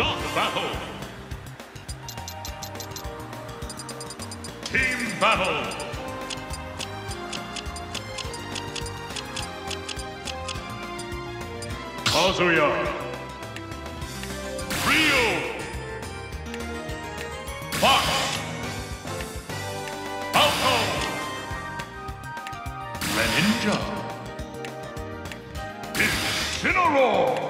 Start battle! Team battle! Kazuya! Ryu! Fox! Falco! Greninja! Incineroar!